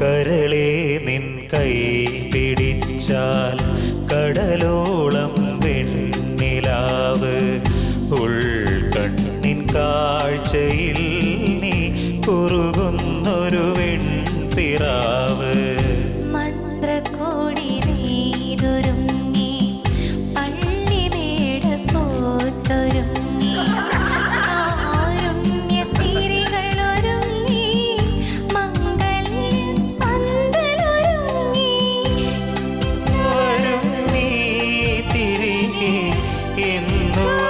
കരളെ നിൻ കൈ പിടിച്ചാൽ കടലോളം വെണ്ണിലാവ്. ഉൾ കണ്ണിൻ കാഴ്ചയില്ല know